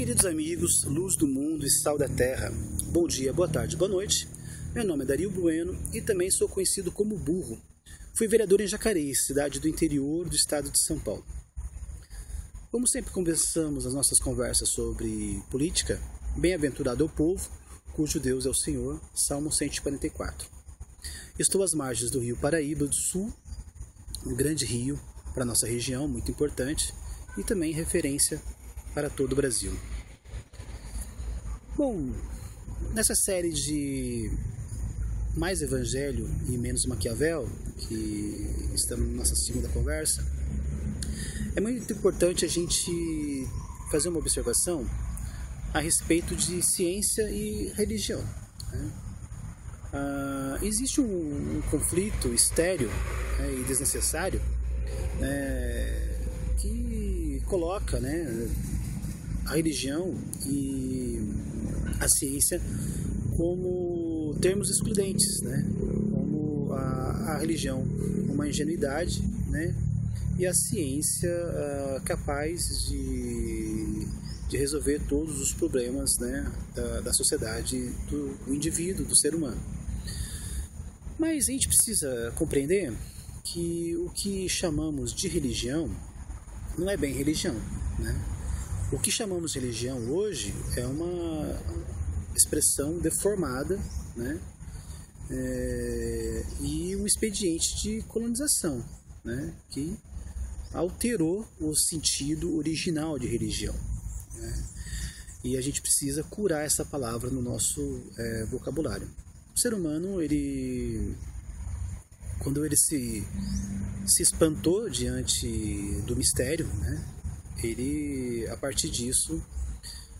queridos amigos, luz do mundo e sal da terra, bom dia, boa tarde, boa noite. Meu nome é Dario Bueno e também sou conhecido como Burro. Fui vereador em Jacareí, cidade do interior do estado de São Paulo. Como sempre conversamos as nossas conversas sobre política, bem-aventurado é o povo, cujo Deus é o Senhor, Salmo 144. Estou às margens do rio Paraíba do Sul, um grande rio para nossa região, muito importante, e também referência para todo o Brasil. Bom, nessa série de mais Evangelho e menos Maquiavel, que estamos na nossa segunda conversa, é muito importante a gente fazer uma observação a respeito de ciência e religião. Né? Ah, existe um, um, conflito estéreo né, e desnecessário né, que coloca né, a religião e a ciência como termos excludentes, né? como a, a religião uma ingenuidade né? e a ciência uh, capaz de, de resolver todos os problemas né? da, da sociedade, do, do indivíduo, do ser humano. Mas a gente precisa compreender que o que chamamos de religião não é bem religião. Né? O que chamamos de religião hoje é uma expressão deformada né? É, e um expediente de colonização né? que alterou o sentido original de religião. Né? E a gente precisa curar essa palavra no nosso é, vocabulário. O ser humano, ele, quando ele se, se espantou diante do mistério, né? Ele, a partir disso,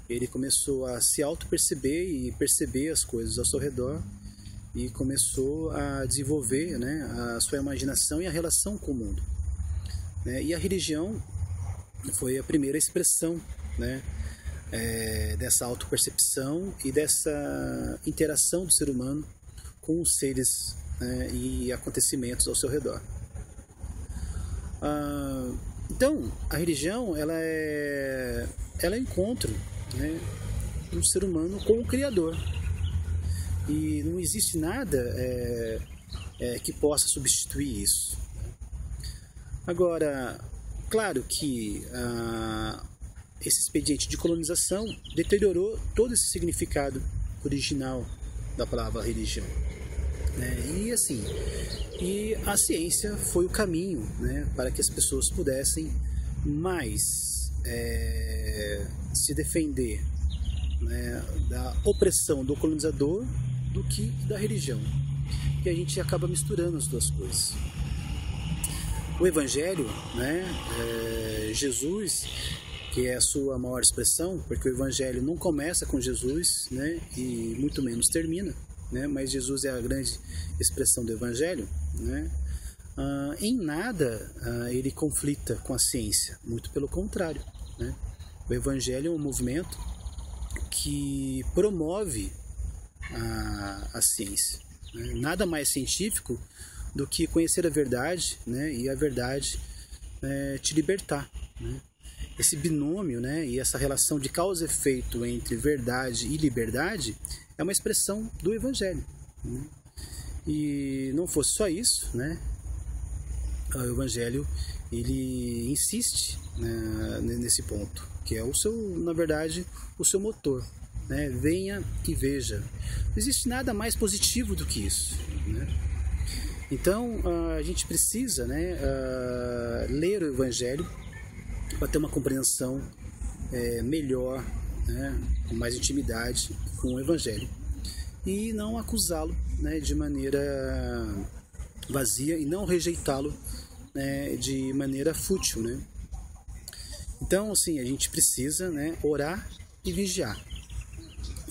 ele começou a se auto-perceber e perceber as coisas ao seu redor e começou a desenvolver né, a sua imaginação e a relação com o mundo. Né? E a religião foi a primeira expressão né, é, dessa autopercepção e dessa interação do ser humano com os seres né, e acontecimentos ao seu redor. Ah, então, a religião ela é, ela é encontro né, do ser humano com o Criador. E não existe nada é, é, que possa substituir isso. Agora, claro que ah, esse expediente de colonização deteriorou todo esse significado original da palavra religião. Né? E assim, e a ciência foi o caminho né, para que as pessoas pudessem mais é, se defender né, da opressão do colonizador do que da religião. E a gente acaba misturando as duas coisas. O Evangelho, né, é, Jesus, que é a sua maior expressão, porque o Evangelho não começa com Jesus né, e muito menos termina né? mas Jesus é a grande expressão do Evangelho, né? Ah, em nada ah, ele conflita com a ciência, muito pelo contrário. Né? O Evangelho é um movimento que promove a, a ciência. Né? Nada mais científico do que conhecer a verdade né? e a verdade é, te libertar. Né? Esse binômio né? e essa relação de causa e efeito entre verdade e liberdade é uma expressão do Evangelho. Né? E não fosse só isso, né? o Evangelho ele insiste né, nesse ponto, que é o seu, na verdade, o seu motor. Né? Venha e veja. Não existe nada mais positivo do que isso. Né? Então a gente precisa né, ler o Evangelho para ter uma compreensão é, melhor, né, com mais intimidade com o Evangelho e não acusá-lo né, de maneira vazia e não rejeitá-lo né, de maneira fútil. Né? Então, assim, a gente precisa né, orar e vigiar.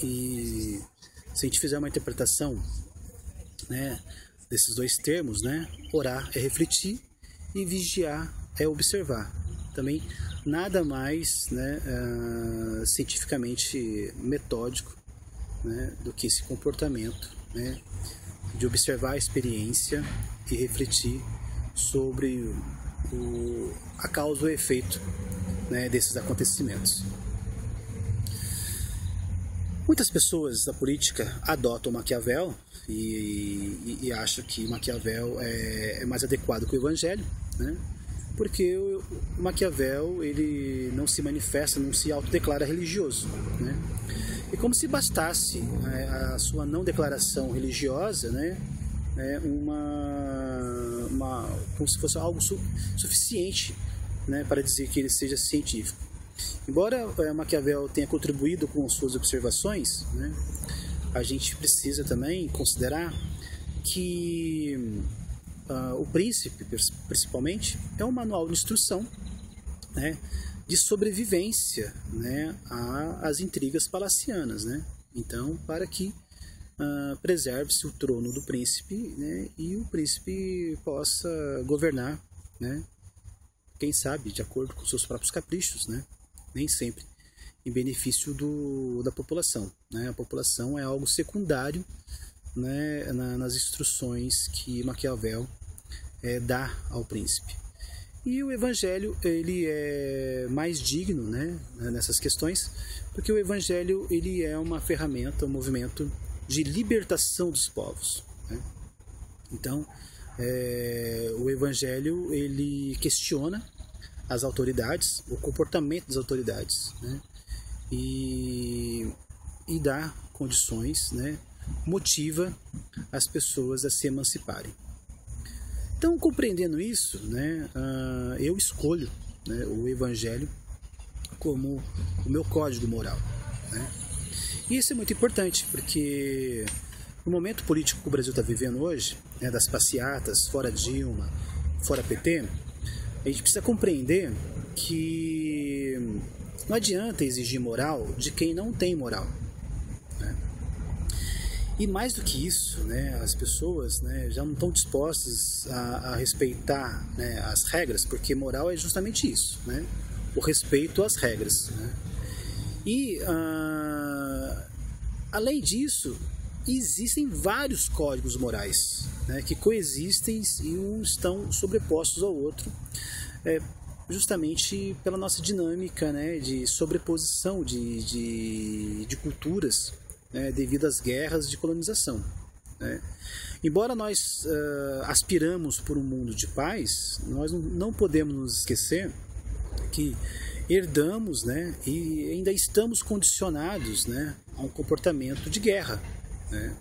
E se a gente fizer uma interpretação né, desses dois termos, né, orar é refletir e vigiar é observar. Também nada mais né, uh, cientificamente metódico né, do que esse comportamento né, de observar a experiência e refletir sobre o, a causa ou efeito né, desses acontecimentos. Muitas pessoas da política adotam Maquiavel e, e, e acham que Maquiavel é, é, mais adequado que o Evangelho, né? Porque o Maquiavel ele não se manifesta, não se autodeclara religioso. Né? E como se bastasse é, a sua não declaração religiosa, né? É uma, uma, como se fosse algo su suficiente né, para dizer que ele seja científico. Embora é, Maquiavel tenha contribuído com suas observações, né, a gente precisa também considerar que uh, o príncipe, principalmente, é um manual de instrução né, de sobrevivência né, às intrigas palacianas. Né? Então, para que uh, preserve-se o trono do príncipe né, e o príncipe possa governar, né, quem sabe, de acordo com seus próprios caprichos, né, nem sempre em benefício do, da população. Né? A população é algo secundário né, na, nas instruções que Maquiavel é, dá ao príncipe. E o evangelho ele é mais digno né, nessas questões, porque o evangelho ele é uma ferramenta, um movimento de libertação dos povos. Né? Então, é, o evangelho ele questiona as autoridades, o comportamento das autoridades, né? e, e dá condições, né? motiva as pessoas a se emanciparem. Então, compreendendo isso, né, uh, eu escolho né, o Evangelho como o meu código moral. Né? E isso é muito importante, porque no momento político que o Brasil está vivendo hoje, né, das passeatas, fora Dilma, fora PT, a gente precisa compreender que não adianta exigir moral de quem não tem moral. E mais do que isso, né, as pessoas né, já não estão dispostas a, a respeitar né, as regras, porque moral é justamente isso, né, o respeito às regras. Né. E, uh, além disso, existem vários códigos morais né, que coexistem e uns estão sobrepostos ao outro, é, justamente pela nossa dinâmica né, de sobreposição de, de, de culturas né, devido às guerras de colonização. Né? Embora nós uh, aspiramos por um mundo de paz, nós não podemos nos esquecer que herdamos né, e ainda estamos condicionados né, a um comportamento de guerra. Né?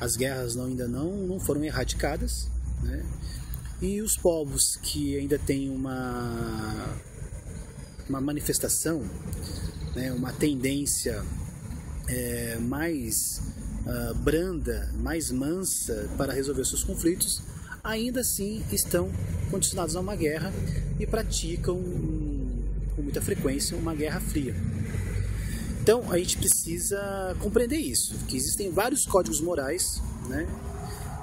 As guerras não, ainda não, não foram erradicadas né? e os povos que ainda têm uma, uma manifestação, né, uma tendência é, mais uh, branda, mais mansa para resolver seus conflitos, ainda assim estão condicionados a uma guerra e praticam com muita frequência uma guerra fria. Então a gente precisa compreender isso, que existem vários códigos morais, né?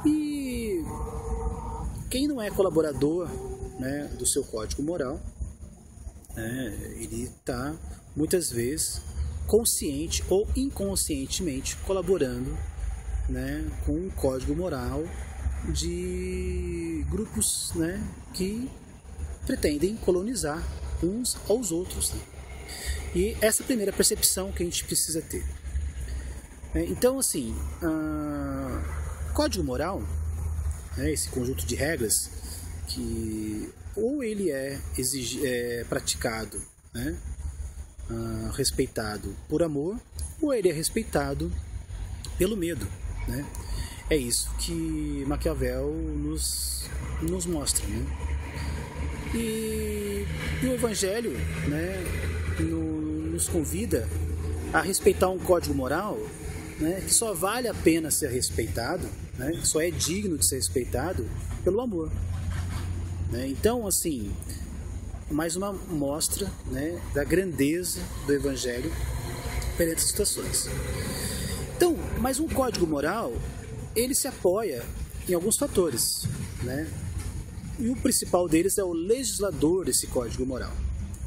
E quem não é colaborador né, do seu código moral, né, ele está muitas vezes consciente ou inconscientemente colaborando né, com um código moral de grupos né, que pretendem colonizar uns aos outros. Né? E essa é a primeira percepção que a gente precisa ter. É, então, assim, código moral, né, esse conjunto de regras, que ou ele é, exige, é praticado né, uh, respeitado por amor ou ele é respeitado pelo medo. Né? É isso que Maquiavel nos, nos mostra. Né? E, e o Evangelho né, no, nos convida a respeitar um código moral né, que só vale a pena ser respeitado, né, que só é digno de ser respeitado pelo amor. Né? Então, assim, mais uma mostra né, da grandeza do Evangelho perante as situações. Então, mais um código moral, ele se apoia em alguns fatores, né? E o principal deles é o legislador desse código moral.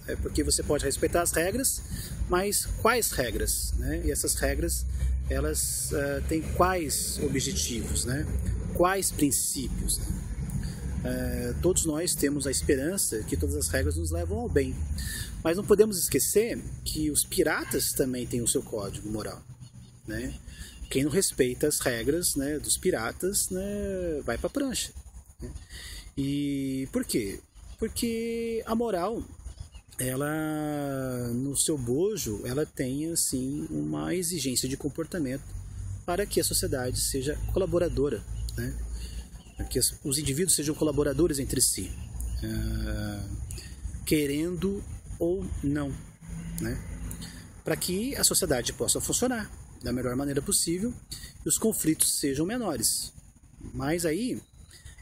É porque você pode respeitar as regras, mas quais regras? Né? E essas regras, elas uh, têm quais objetivos, né? Quais princípios? Né? É, todos nós temos a esperança que todas as regras nos levam ao bem. Mas não podemos esquecer que os piratas também têm o seu código moral. né? Quem não respeita as regras né, dos piratas né, vai para prancha. Né? E por quê? Porque a moral, ela no seu bojo, ela tem assim uma exigência de comportamento para que a sociedade seja colaboradora, né? Para que os indivíduos sejam colaboradores entre si, uh, querendo ou não, né? Para que a sociedade possa funcionar da melhor maneira possível e os conflitos sejam menores. Mas aí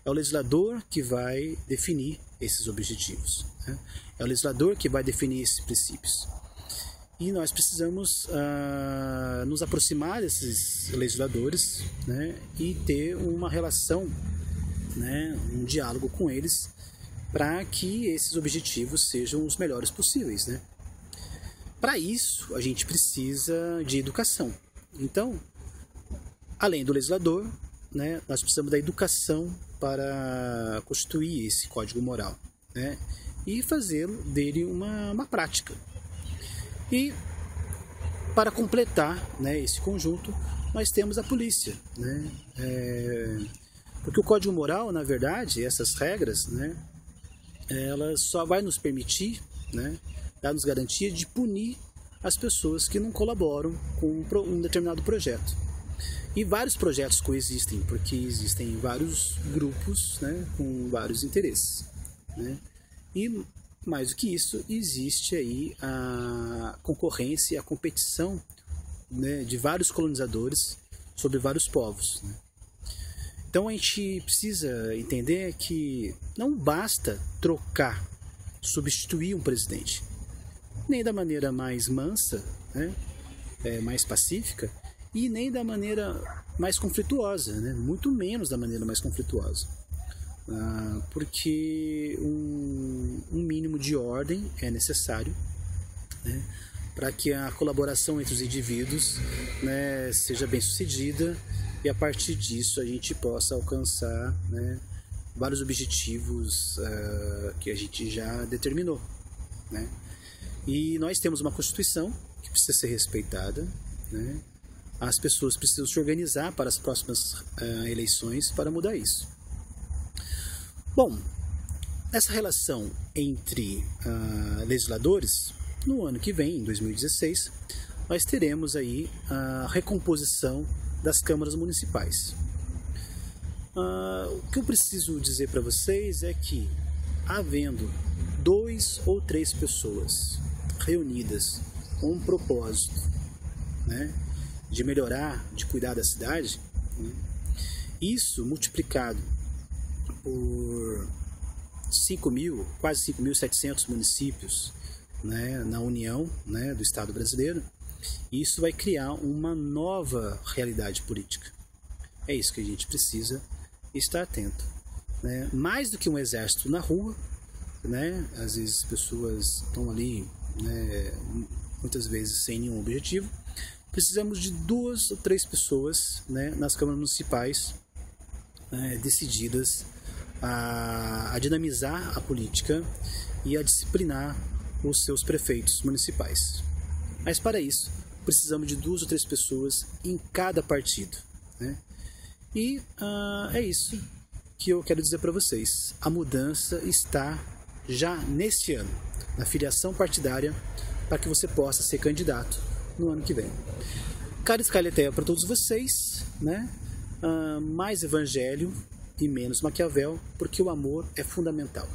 é o legislador que vai definir esses objetivos. Né? É o legislador que vai definir esses princípios. E nós precisamos uh, nos aproximar desses legisladores né, e ter uma relação, né, um diálogo com eles, para que esses objetivos sejam os melhores possíveis. Né? Para isso, a gente precisa de educação. Então, além do legislador, né, nós precisamos da educação para constituir esse código moral né, e fazer dele uma, uma prática. E para completar né, esse conjunto, nós temos a polícia. Né? É, porque o código moral, na verdade, essas regras, né, elas só vai nos permitir, né, dar-nos garantia de punir as pessoas que não colaboram com um determinado projeto. E vários projetos coexistem, porque existem vários grupos né, com vários interesses. Né? E mais do que isso, existe aí a concorrência, a competição né, de vários colonizadores sobre vários povos. Né? Então a gente precisa entender que não basta trocar, substituir um presidente, nem da maneira mais mansa, né, é, mais pacífica, e nem da maneira mais conflituosa, né, muito menos da maneira mais conflituosa. Ah, porque um, um, mínimo de ordem é necessário né, para que a colaboração entre os indivíduos né, seja bem sucedida a partir disso a gente possa alcançar né, vários objetivos uh, que a gente já determinou. Né? E nós temos uma Constituição que precisa ser respeitada. Né? As pessoas precisam se organizar para as próximas uh, eleições para mudar isso. Bom, essa relação entre uh, legisladores, no ano que vem, em 2016, nós teremos aí a recomposição das câmaras municipais. Uh, o que eu preciso dizer para vocês é que, havendo dois ou três pessoas reunidas com um propósito né, de melhorar, de cuidar da cidade, né, isso multiplicado por 5 mil, quase 5.700 municípios né, na União né, do Estado brasileiro, isso vai criar uma nova realidade política. É isso que a gente precisa estar atento. Né? Mais do que um exército na rua, né? às vezes pessoas estão ali né, muitas vezes sem nenhum objetivo, precisamos de duas ou três pessoas né, nas câmaras municipais né, decididas a, a dinamizar a política e a disciplinar os seus prefeitos municipais. Mas para isso, precisamos de duas ou três pessoas em cada partido. Né? E uh, é isso que eu quero dizer para vocês. A mudança está já neste ano, na filiação partidária, para que você possa ser candidato no ano que vem. Caris Caleteia para todos vocês, né? Uh, mais evangelho e menos Maquiavel, porque o amor é fundamental.